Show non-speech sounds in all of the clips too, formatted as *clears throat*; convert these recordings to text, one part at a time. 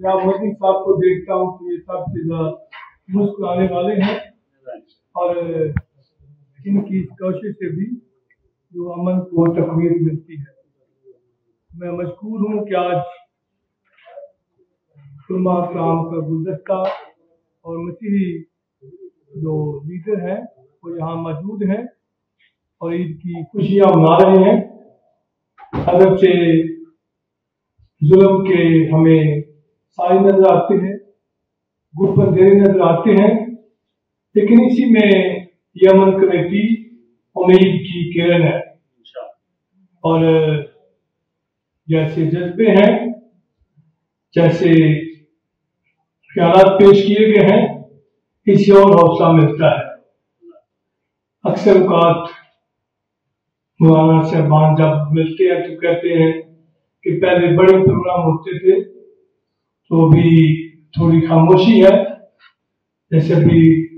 یا مودی صاحب کو دیکھتا ہوں کہ یہ سب سے زیادہ مسکرانے والے ہیں اور ان کی کوشش سے بھی جو امن کو تقویت ملتی ہے۔ میں مشکور ہوں کہ آج علماء کرام کا گلدستہ اور مسیحی جو لیڈر ہیں وہ یہاں موجود ہیں اور عید کی خوشیاں منا رہے ہیں۔ اگرچہ ظلم کے ہمیں سائے نظر آتے ہیں گٹ پر دیرے نظر آتے ہیں۔ لیکن اسی میں یمن کمیٹی امید کی کرن ہے۔ اور جیسے جذبے ہیں، جیسے خیالات پیش کیے گئے ہیں کسی اور حوصلہ ملتا ہے۔ اکثر اوقات مولانا صاحبان جب ملتے ہیں تو کہتے ہیں کہ پہلے بڑے پروگرام ہوتے تھے۔ تو بھی تھوڑی خاموشی ہے۔ جیسے ابھی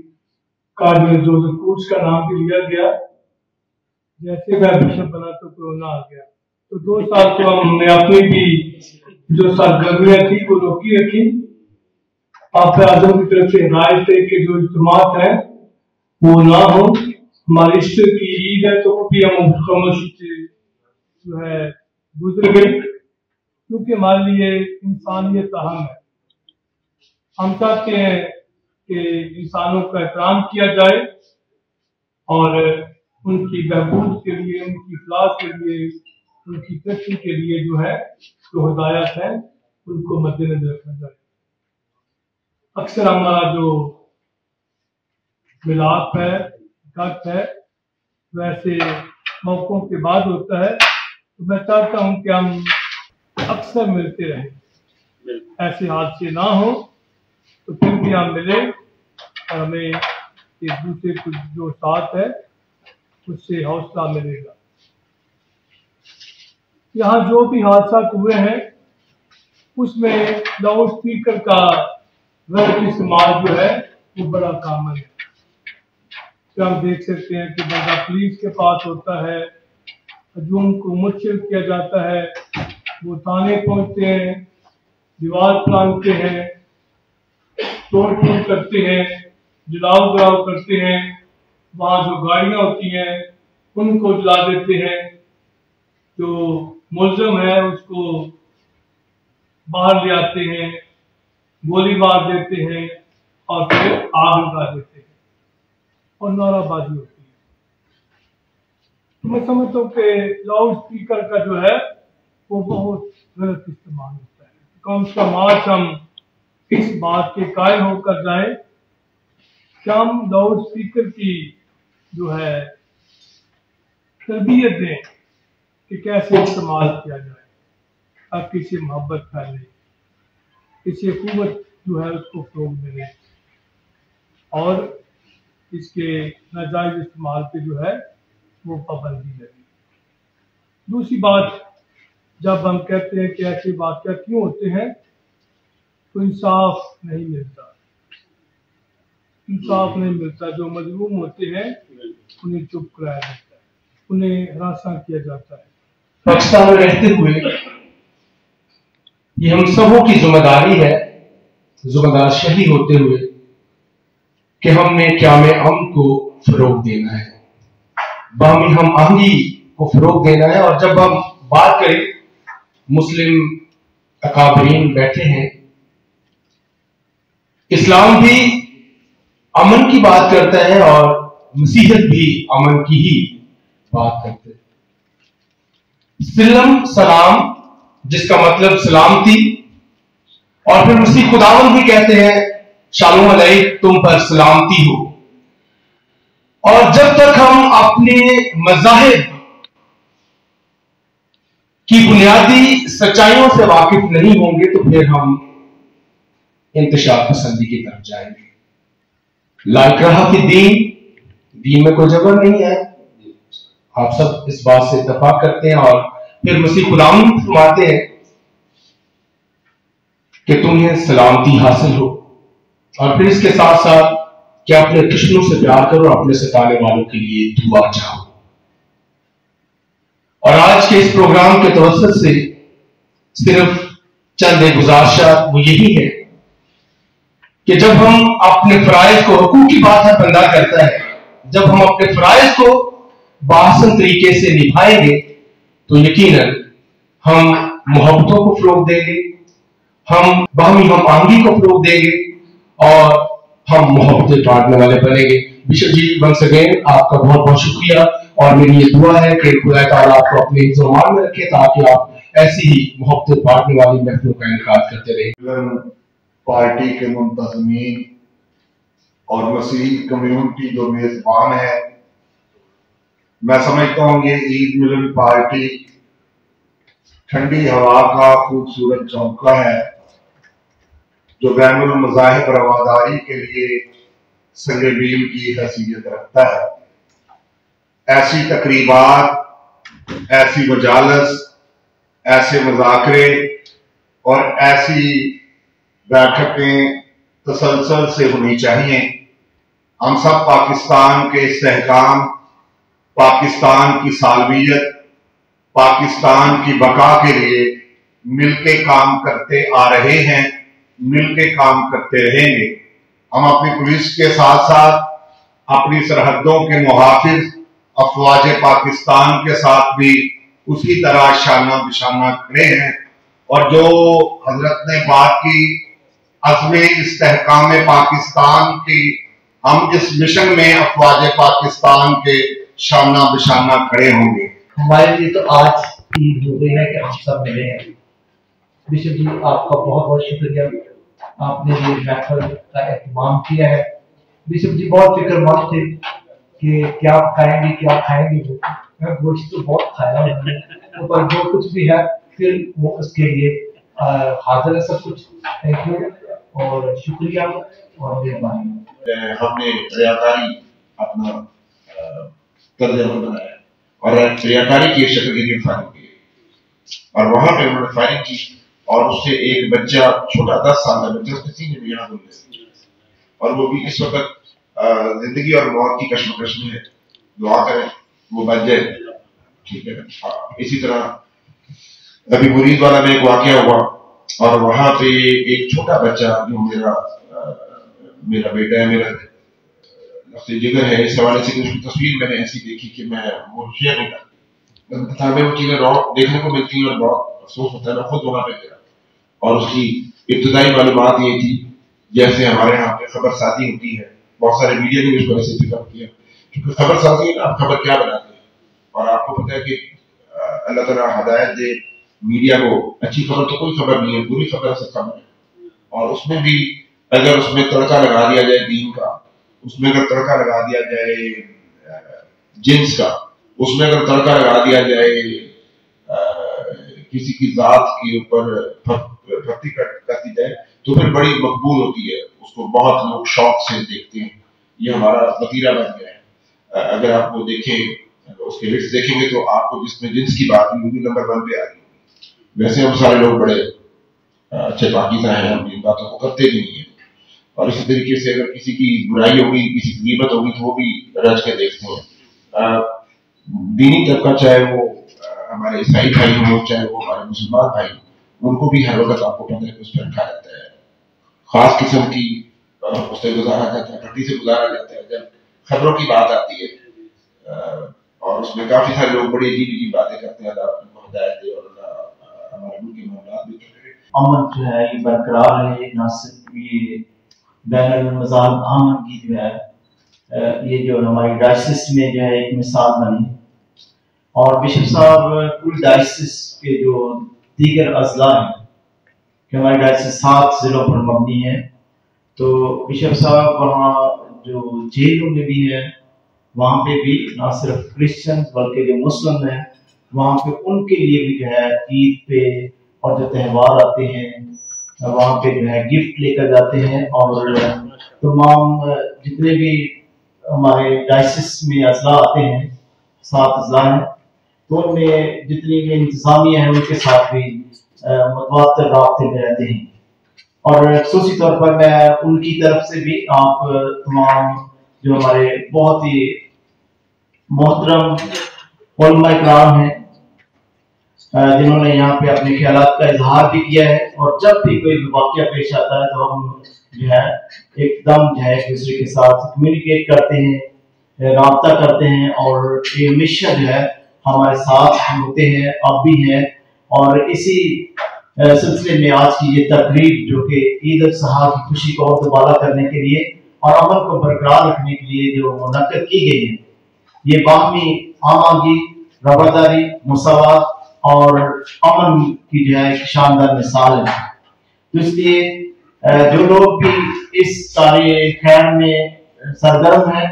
کارڈنل جو کورس کا نام بھی لیا گیا، جیسے میں بشپ بنا تو کورونا آ گیا۔ تو دو سال تو ہم نے اپنی بھی جو سرگرمیاں تھی وہ روکی رکھی۔ آپ اعظم کی طرف سے ہدایت ہے کہ جو اجتماعات ہیں، وہ نہ ہو ہماری عشق کی عید ہے، تو وہ بھی ہم خاموشی سے جو ہے گزر گئی۔ کیونکہ ہمارے لیے انسانیت اہم ہے۔ ہم چاہتے ہیں کہ انسانوں کا احترام کیا جائے اور ان کی بہبود کے لیے، ان کی اصلاح کے لیے، ان کی ترقی کے لیے جو ہے، جو ہدایات ہیں ان کو مد نظر رکھا جائے۔ اکثر ہمارا جو ملاپ ہے گت ہے ویسے موقعوں کے بعد ہوتا ہے۔ تو میں چاہتا ہوں کہ ہم اکثر ملتے رہیں۔ ایسے حادثے نہ ہوں تو پھر بھی ہم ملے اور ہمیں ایک دوسرے کو جو ساتھ ہے اس سے حوصلہ ملے گا۔ یہاں جو بھی حادثات ہوئے ہیں اس میں لاؤڈ اسپیکر کا غلط استعمال جو ہے وہ بڑا کامن ہے۔ کہ ہم دیکھ سکتے ہیں کہ بندہ پولیس کے پاس ہوتا ہے ہجوم کو مچھر کیا جاتا ہے۔ وہ تانے پہنچتے ہیں، دیوار پلانتے ہیں، توڑ پھوڑ کرتے ہیں، جلاؤ گراؤ کرتے ہیں، وہاں جو گاڑیاں ہوتی ہیں، ان کو جلا دیتے ہیں۔ جو ملزم ہے، اس کو باہر لے آتے ہیں، گولی مار دیتے ہیں اور پھر آگ لگا دیتے ہیں۔ اور نعرہ بازی ہوتی ہے۔ تو میں سمجھتا ہوں کہ لاؤڈ اسپیکر کا جو ہے وہ بہت غلط استعمال ہوتا ہے۔ کم سے آج ہم اس بات کے قائل ہو کر جائیں کہ ہم لاؤڈ اسپیکر کی جو ہے تربیت دیں کہ کیسے استعمال کیا جائے۔ اب کسی محبت پھیلے کسی حکومت جو ہے اس کو فروغ ملے اور اس کے ناجائز استعمال پہ جو ہے وہ پابندی لگے۔ دوسری بات جب ہم کہتے ہیں کہ ایسے واقعہ کیوں ہوتے ہیں، تو انصاف نہیں ملتا۔ انصاف نہیں ملتا، جو مظلوم ہوتے ہیں، انہیں چپ کرایا جاتا ہے، انہیں ہراساں کیا جاتا ہے۔ پاکستان میں رہتے ہوئے یہ ہم سبوں کی ذمہ داری ہے، ذمہ دار شہی ہوتے ہوئے کہ ہم نے قیام امن کو فروغ دینا ہے۔ باہمی ہم آہنگی کو فروغ دینا ہے اور جب ہم بات کریں مسلم اکابرین بیٹھے ہیں۔ اسلام بھی امن کی بات کرتا ہے اور مسیحت بھی امن کی ہی بات کرتے ہیں سلم سلام، جس کا مطلب سلامتی، اور پھر مسیح خداون بھی کہتے ہیں شالوم علیہ تم پر سلامتی ہو۔ اور جب تک ہم اپنے مذاہب کی بنیادی سچائیوں سے واقف نہیں ہوں گے تو پھر ہم انتشار پسندی کی طرف جائیں گے۔ لائک رہا کہ دین دین میں کوئی جبر نہیں ہے۔ آپ سب اس بات سے اتفاق کرتے ہیں اور پھر مسیح غلام فرماتے ہیں کہ تمہیں سلامتی حاصل ہو۔ اور پھر اس کے ساتھ ساتھ کہ اپنے دشمنوں سے پیار کرو اور اپنے ستانے والوں کے لیے دعا چاہو۔ اور آج کے اس پروگرام کے توسط سے صرف چند گزارشات وہ یہی ہے کہ جب ہم اپنے فرائض کو حقوق کی بات ہے بندہ کرتا ہے، جب ہم اپنے فرائض کو بآسن طریقے سے نبھائیں گے، تو یقیناً ہم محبتوں کو فروغ دیں گے، ہم باہمی ہم آنگی کو فروغ دیں گے اور ہم محبتیں بانٹنے والے بنیں گے۔ بشر جی ون اگین آپ کا بہت بہت شکریہ۔ اور میری یہ دعا ہے کہ خدا تعالیٰ آپ کو اپنے زمان میں رکھے تاکہ آپ ایسی ہی محبتیں بانٹنے والی محفلوں کا انعقاد کرتے رہیں۔ پارٹی کے منتظمین اور مسیح کمیونٹی جو میزبان ہے میں سمجھتا ہوں یہ عید ملن پارٹی ٹھنڈی ہوا کا خوبصورت چوکا ہے، جو بین المذاہب رواداری کے لیے سنگیبیل کی حیثیت رکھتا ہے۔ ایسی تقریبات، ایسی مجالس، ایسے مذاکرے اور ایسی بیٹھکیں تسلسل سے ہونی چاہیے۔ ہم سب پاکستان کے استحکام، پاکستان کی سالویت پاکستان کی بقا کے لیے مل کے کام کرتے آ رہے ہیں، مل کے کام کرتے رہیں گے۔ ہم اپنی پولیس کے ساتھ ساتھ اپنی سرحدوں کے محافظ افواج پاکستان کے ساتھ بھی اسی طرح شانہ بشانہ کھڑے ہیں۔ اور جو حضرت نے بات کی، عزم استحکام پاکستان کی، ہم اس مشن میں افواج پاکستان کے شانہ بشانہ کھڑے ہوں گے۔ ہمارے لیے تو آج عید ہو گئی ہے کہ ہم سب ملے ہیں۔ بشپ جی آپ کا بہت بہت شکریہ۔ آپ نے یہ محفل کا اہتمام کیا ہے۔ بشپ جی بہت فکر مند تھے۔ کہ کیا کھائیں گے، کیا کھائیں گے؟ میں گوشت تو بہت کھایا ہوں۔ پر جو کچھ بھی ہے، پھر وہ اس کے لیے حاضر ہے سب کچھ۔ تھینک یو اور شکریہ۔ اور مہربانی۔ ہم نے ریاکاری اپنا طرز عمل بنایا۔ اور ریاکاری کی شکل کے لیے فائرنگ کی اور وہاں پہ انہوں نے فائرنگ کی اور اس سے ایک بچہ، چھوٹا، دس سال کا بچہ، اس کے سینے میں یہاں گزرے اور وہ بھی اس وقت زندگی اور موت کی کشمکش میں ہے۔ دعا کریں، وہ بچ جائے۔ ٹھیک ہے۔ ہاں، اسی طرح ابھی مرید والا میں ایک واقعہ ہوا، اور وہاں پہ ایک چھوٹا بچہ جو میرا میرا بیٹا ہے، میرا جگر ہے، اس حوالے سے اس کی تصویر میں نے ایسی دیکھی کہ میں وہ شیئر نہیں وہ چیزیں دیکھنے کو ملتی ہیں اور بہت افسوس ہوتا ہے، میں خود وہاں پہ گیا۔ اور اس کی ابتدائی معلومات یہ تھی، جیسے ہمارے یہاں پہ خبر سازی ہوتی ہے بہت سارے میڈیا نے اس کو ایسے پک کیا۔ کیونکہ خبر سازی ہے نا آپ خبر کیا بناتے ہیں؟ اور آپ کو پتہ ہے کہ اللہ تعالیٰ ہدایت دے میڈیا کو اچھی خبر تو کوئی خبر نہیں ہے، بری خبر سے خبر ہے۔ اور اس میں بھی اگر اس میں تڑکا لگا دیا جائے دین کا، اس میں اگر تڑکا لگا دیا جائے جنس کا، اس میں اگر تڑکا لگا دیا جائے کسی کی ذات کے اوپر بھکتی کر دی جائے، تو پھر بڑی مقبول ہوتی ہے۔ اس کو بہت لوگ شوق سے دیکھتے ہیں۔ یہ ہمارا وطیرہ بن گیا ہے۔ اگر آپ وہ دیکھیں، اس کے لسٹ دیکھیں گے تو آپ کو جس میں جنس کی بات ہوئی نمبر ون پہ آ رہی ویسے ہم سارے لوگ بڑے اچھے پاکیزہ ہیں، ہم ان باتوں کو کرتے بھی نہیں ہیں۔ اور اسی طریقے سے اگر کسی کی برائی ہوگی، کسی کی نیمت ہوگی، تو وہ بھی رج کے دیکھتے ہیں۔ دینی طبقہ چاہے وہ ہمارے عیسائی بھائی ہوں، چاہے وہ ہمارے مسلمان بھائی ان کو بھی ہر وقت آپ کو پتہ ہے کہ اس پہ رکھا جاتا ہے۔ خاص قسم کی اس سے گزارا جاتا ہے پٹی سے گزارا جاتا ہے۔ جب خبروں کی بات آتی ہے اور اس میں کافی سارے لوگ بڑی عجیب عجیب باتیں کرتے ہیں، اللہ ہدایت دے اور اللہ ہمارے ملک کے معاملات بھی کرے امن جو ہے، یہ برقرار ہے نہ صرف یہ بین المزام امن کی جو ہے یہ جو ہماری ڈائسس میں جو ہے، ایک مثال بنی اور بشپ صاحب پوری ڈائسس کے جو دیگر اضلاع ہیں کہ ہماری ڈائسس سات ضلعوں پر مبنی ہے۔ تو بشپ صاحب وہاں جو جیلوں میں بھی ہے وہاں پہ بھی نہ صرف کرسچن بلکہ جو مسلم ہیں، وہاں پہ ان کے لیے بھی جو ہے عید پہ اور جو تہوار آتے ہیں، وہاں پہ جو ہے گفٹ لے کر جاتے ہیں اور تمام جتنے بھی ہمارے ڈائسس میں اضلاع آتے ہیں، سات اضلاع ہیں، تو ان میں جتنی بھی انتظامیہ ہیں، ان کے ساتھ بھی متواتر رابطے میں رہتے ہیں۔ اور خصوصی طور پر میں ان کی طرف سے بھی آپ تمام جو ہمارے بہت ہی محترم علماء اکرام ہیں، جنہوں نے یہاں پہ اپنے خیالات کا اظہار بھی کیا ہے۔ اور جب بھی کوئی واقعہ پیش آتا ہے تو ہم جو ہے ایک دم جو ہے ایک دوسرے کے ساتھ کمیونیکیٹ کرتے ہیں، رابطہ کرتے ہیں۔ اور یہ ہمیشہ جو ہے ہمارے ساتھ ہوتے ہیں، اب بھی ہیں۔ اور اسی سلسلے میں آج کی یہ تقریب جو کہ عید الصحا کی خوشی کو اور دوبارہ کرنے کے لیے اور عمل کو برقرار رکھنے کے لیے جو منعقد کی گئی ہے یہ باہمی آماگی رواداری، مساوات اور امن کی جو ہے ایک شاندار مثال ہے۔ تو اس لیے جو لوگ بھی اس سارے خیر میں سرگرم ہیں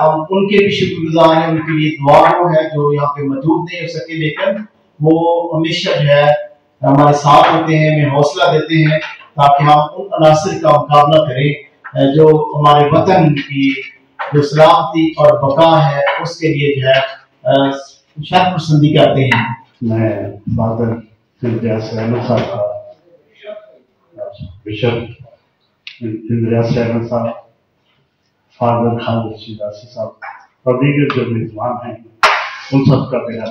ہم ان کے بھی شکر گزار ہیں، ان کے لیے دعا وہ ہے جو یہاں پہ موجود نہیں ہو سکے لیکن وہ ہمیشہ جو ہے ہمارے ساتھ ہوتے ہیں، ہمیں حوصلہ دیتے ہیں تاکہ ہم ان عناصر کا مقابلہ کریں۔ جو ہمارے وطن کی جو سلامتی اور بقا ہے، اس کے لیے جو ہے شرط پسندی کرتے ہیں۔ میں فادر اندریاس احمد صاحب کا بشپ اندریاس احمد صاحب فادر خالد شیراسی صاحب اور دیگر جو میزبان ہیں، ان سب کا میرا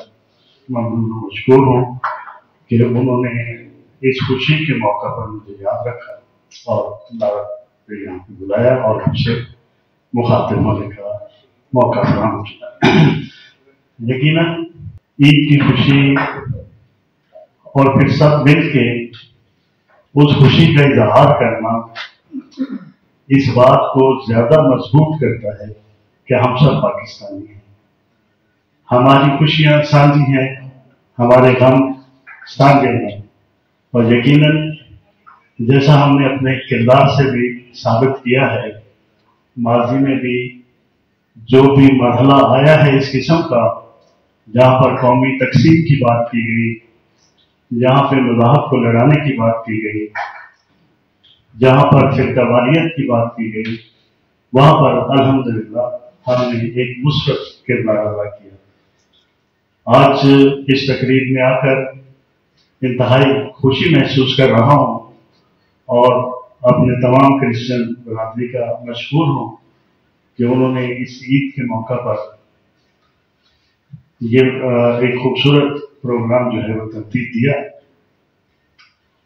ممنون مشکور ہوں۔ کہ انہوں نے اس خوشی کے موقع پر مجھے یاد رکھا اور پہ یہاں پہ بلایا اور اسے مخاطب ہونے کا موقع فراہم کیا۔ یقیناً عید کی خوشی اور پھر سب مل کے اس خوشی کا اظہار کرنا اس بات کو زیادہ مضبوط کرتا ہے کہ ہم سب پاکستانی ہیں۔ ہماری خوشیاں سانجی ہیں، ہمارے غم سانجے ہیں اور یقیناً جیسا ہم نے اپنے کردار سے بھی ثابت کیا ہے، ماضی میں بھی جو بھی مرحلہ آیا ہے اس قسم کا، جہاں پر قومی تقسیم کی بات کی گئی، جہاں پہ مذاہب کو لڑانے کی بات کی گئی، جہاں پر فرقہ والیت کی بات کی گئی، وہاں پر الحمدللہ ہم نے ایک مثبت کردار ادا کیا۔ آج اس تقریب میں آ کر انتہائی خوشی محسوس کر رہا ہوں اور اپنے تمام کرسچن برادری کا مشہور ہوں کہ انہوں نے اس عید کے موقع پر یہ ایک خوبصورت پروگرام جو ہے وہ ترتیب دیا۔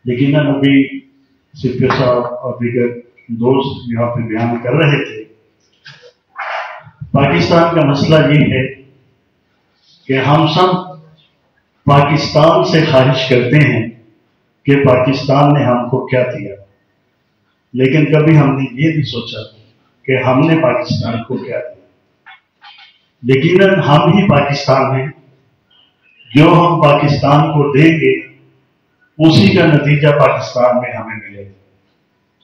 لیکن ابھی صرف صاحب اور دیگر دوست یہاں پہ بیان کر رہے تھے۔ پاکستان کا مسئلہ یہ ہے کہ ہم سب پاکستان سے خواہش کرتے ہیں کہ پاکستان نے ہم کو کیا دیا۔ لیکن کبھی ہم نے یہ بھی سوچا کہ ہم نے پاکستان کو کیا دیا۔ یقیناً ہم ہی پاکستان ہیں۔ جو ہم پاکستان کو دیں گے، اسی کا نتیجہ پاکستان میں ہمیں ملے گا۔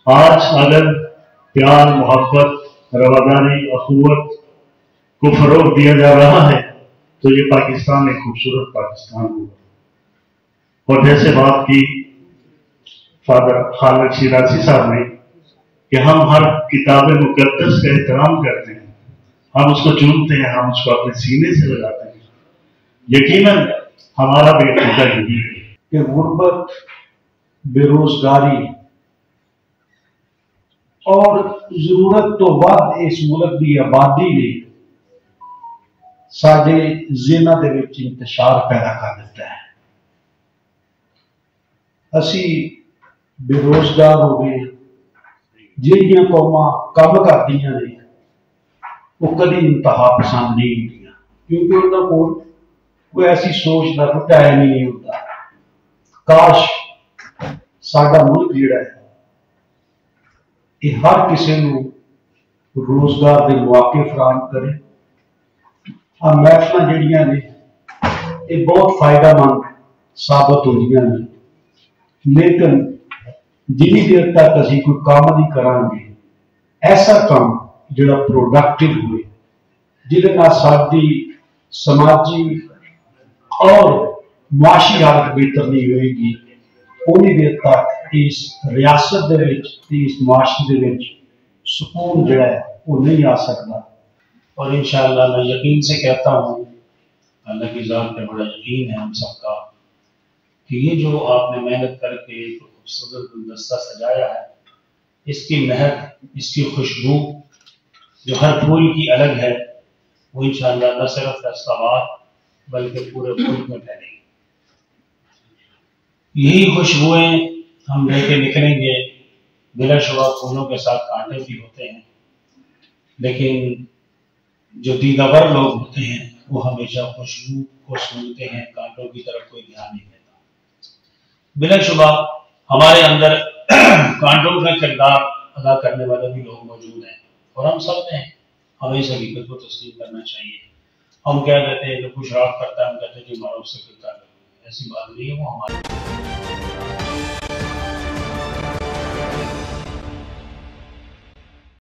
آج اگر پیار، محبت، رواداری اخوت کو فروغ دیا جا رہا ہے تو یہ پاکستان ایک خوبصورت پاکستان ہوگا اور جیسے بات کی فادر خالد شیراسی صاحب نے کہ ہم ہر کتاب مقدس کا احترام کرتے ہیں، ہم اس کو چنتے ہیں، ہم اس کو اپنے سینے سے لگاتے ہیں۔ یقیناً ہمارا بھی عقیدہ یہی ہے کہ غربت، بے روزگاری اور ضرورت تو ود اس ملک کی آبادی نے سارے ذہنوں کے انتشار پیدا کر دیتا ہے اسی بے روزگار ہو گئے جہاں قوما کم کرتی نے وہ کدی انتہا پسند نہیں ہوتی کیونکہ انہوں کو کوئی ایسی سوچ کا کوئی ٹائم ہی نہیں ہوتا کاش سڈا ملک جڑا ہے یہ ہر کسی روزگار کے مواقع فراہم کرے محفل جہیا نے یہ بہت فائدہ مند ثابت ہو رہی ہیں لیکن جنی دیر تک اسی کوئی کام نہیں کریں گے ایسا کام جڑا پروڈکٹیو ہوئے جہد ساری سماجی اور معاشی حالت بہتر نہیں ہوئے گی اونی دیر تک اس ریاست دے اس معاشرے دے سکون جڑا ہے وہ نہیں آ سکتا اور انشاءاللہ میں یقین سے کہتا ہوں اللہ کی ذات پہ بڑا یقین ہے ہم سب کا کہ یہ جو آپ نے محنت کر کے خوبصورت گلدستہ سجایا ہے، اس کی مہک اس کی خوشبو جو ہر پھول کی الگ ہے، وہ انشاءاللہ نہ صرف فیصلہ بلکہ پورے ملک میں پھیلے گی۔ یہی خوشبوئیں ہم لے کے نکلیں گے، بلا شبہ پھولوں کے ساتھ کانٹے بھی ہوتے ہیں، لیکن جو دیداور لوگ ہوتے ہیں، وہ ہمیشہ خوشبو کو سنتے ہیں، کانٹوں کی طرف کوئی دھیان نہیں دیتا۔ بلا شبہ، ہمارے اندر *clears throat* کانٹوں کا کردار ادا کرنے والے بھی لوگ موجود ہیں۔ اور ہم سب ہیں۔ ہمیں اس حقیقت کو تسلیم کرنا چاہیے۔ ہم کیا کہتے ہیں، جو کچھ راک کرتا ہے ہم کہتے ہیں کہ ہمارا اس سے کرتا ہے۔ ایسی بات نہیں ہے، وہ ہمارے